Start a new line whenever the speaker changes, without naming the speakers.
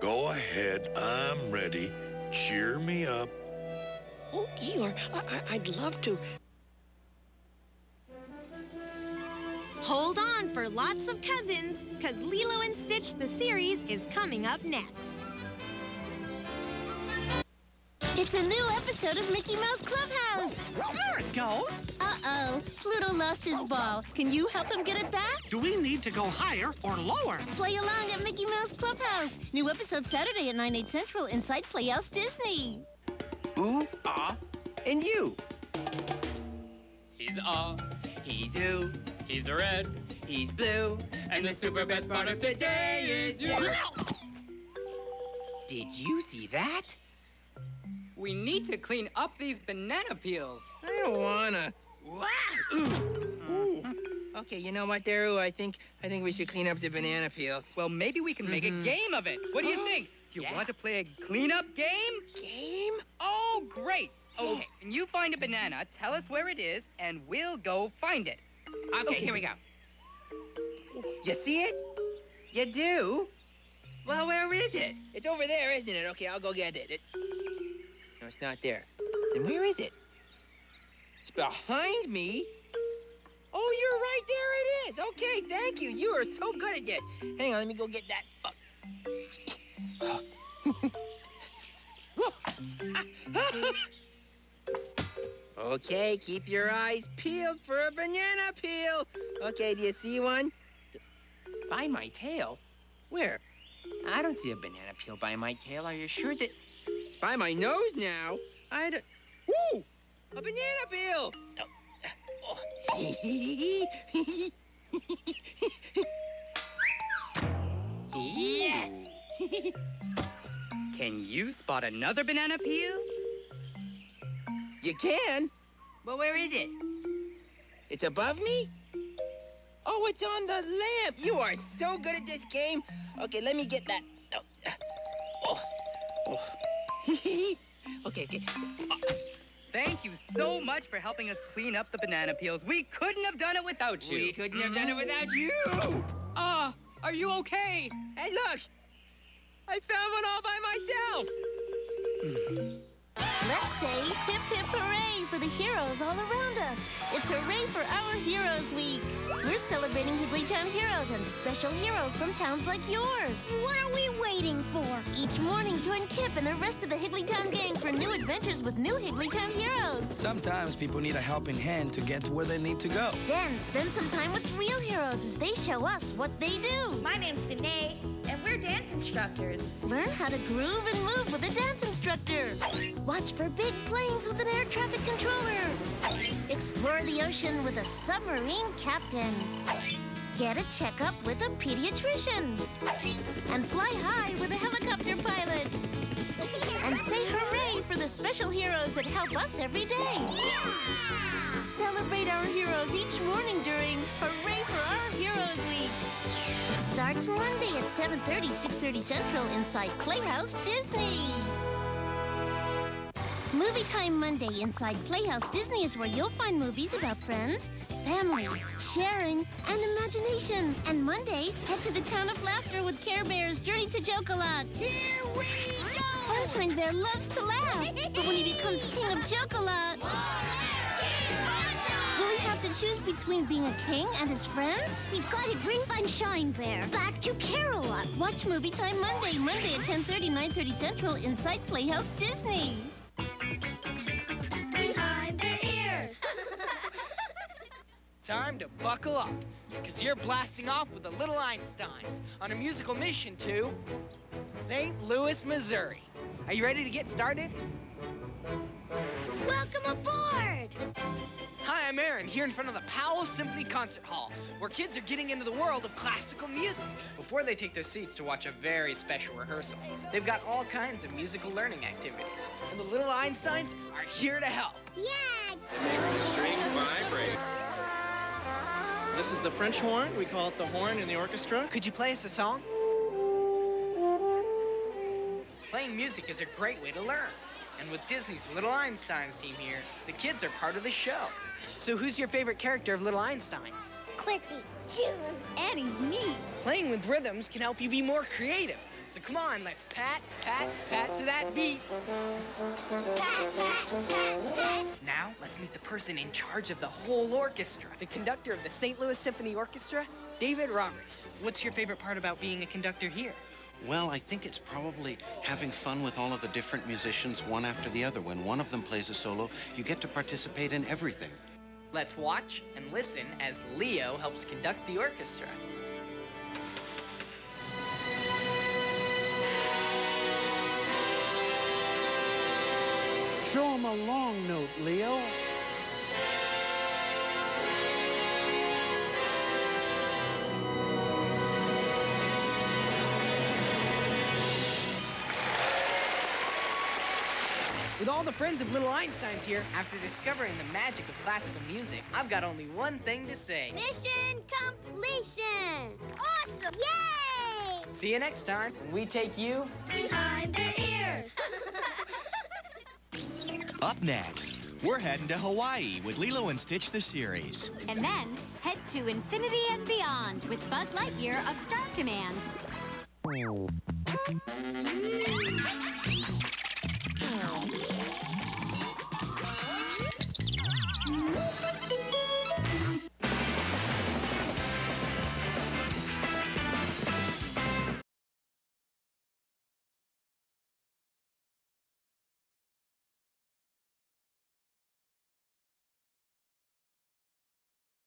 Go ahead, I'm ready. Cheer me up.
Oh, Eeyore, I- I- would love to.
Hold on for lots of cousins, because Lilo and Stitch the series is coming up next.
It's a new episode of Mickey Mouse Clubhouse.
There it goes.
Uh-oh. Pluto lost his ball. Can you help him get it back?
Do we need to go higher or lower?
Play along at Mickey Mouse Clubhouse. New episode Saturday at 9, 8 central inside Playhouse Disney.
Ooh, ah, and you.
He's ah, he's ooh, he's red, he's blue, and the super best part of today is you.
Did you see that?
We need to clean up these banana peels.
I don't wanna. Wow! Ooh. Ooh. Okay, you know what, Daru? I think I think we should clean up the banana peels.
Well, maybe we can make
Mhm.
a game of it. What do you think? Do you
Yeah.
want to play a cleanup game?
Game?
Oh, great. Okay, when you find a banana, tell us where it is, and we'll go find it.
Okay, here we go. You see it? You do? Well, where is it? It's over there, isn't it? Okay, I'll go get it. it... No, it's not there. Then where is it? It's behind me. Oh, you're right. There it is. Okay, thank you. You are so good at this. Hang on, let me go get that. okay, keep your eyes peeled for a banana peel. Okay, do you see one? By my tail? Where? I don't see a banana peel by my tail. Are you sure that... It's by my nose now. I don't... Ooh! A banana peel! Oh.
Yes! Can you spot another banana peel?
You can? But where is it? It's above me? Oh, it's on the lamp. You are so good at this game. Okay, let me get that. Oh. Oh. oh. okay, okay.
Thank you so much for helping us clean up the banana peels. We couldn't have done it without you.
We couldn't have done it without you.
Ah, are you okay?
Hey, look. I found one all by myself.
Let's say hip hip hooray for the heroes all around us. It's hooray for our Heroes Week. We're celebrating Higglytown heroes and special heroes from towns like yours.
What are we waiting for?
Each morning, join Kip and the rest of the Higglytown gang for new adventures with new Higglytown heroes.
Sometimes people need a helping hand to get to where they need to go.
Then spend some time with real heroes as they show us what they do.
My name's Danae, and we're dance instructors.
Learn how to groove and move with a dance instructor. Watch for big planes with an air traffic controller. Explore the ocean with a submarine captain. Get a checkup with a pediatrician. And fly high with a helicopter pilot. And say hooray for the special heroes that help us every day. Celebrate our heroes each morning during Hooray for Our Heroes Week. Starts Monday at 7.30, 6.30 Central inside Playhouse Disney. Movie Time Monday inside Playhouse Disney is where you'll find movies about friends, family, sharing, and imagination. And Monday, head to the town of laughter with Care Bear's Journey to Joke-A-Lot. Here we go! Sunshine Bear loves to laugh, but when he becomes king of Joke-A-Lot... Will he have to choose between being a king and his friends?
We've got to bring Sunshine Bear back to Care-a-Lot.
Watch Movie Time Monday, Monday at 10.30, 9.30 Central inside Playhouse Disney.
Time to buckle up, because you're blasting off with the Little Einsteins on a musical mission to St. Louis, Missouri. Are you ready to get started?
Welcome aboard.
Hi, I'm Aaron, here in front of the Powell Symphony Concert Hall, where kids are getting into the world of classical music before they take their seats to watch a very special rehearsal. They've got all kinds of musical learning activities, and the Little Einsteins are here to help.
Yeah.
It makes the string vibrate. This is the French horn. We call it the horn in the orchestra.
Could you play us a song? Playing music is a great way to learn. And with Disney's Little Einsteins team here, the kids are part of the show. So who's your favorite character of Little Einsteins?
Quincy, June,
Annie, me.
Playing with rhythms can help you be more creative. So come on, let's pat, pat, pat to that beat. Now, let's meet the person in charge of the whole orchestra, the conductor of the St. Louis Symphony Orchestra, David Robertson. What's your favorite part about being a conductor here?
Well, I think it's probably having fun with all of the different musicians, one after the other. When one of them plays a solo, you get to participate in everything.
Let's watch and listen as Leo helps conduct the orchestra.
Show him a long note, Leo.
With all the friends of little Einsteins here, after discovering the magic of classical music, I've got only one thing to say.
Mission completion! Awesome! Yay!
See you next time when we take you
Behind the
Up next, we're heading to Hawaii with Lilo and Stitch the series.
And then head to infinity and beyond with Buzz Lightyear of Star Command.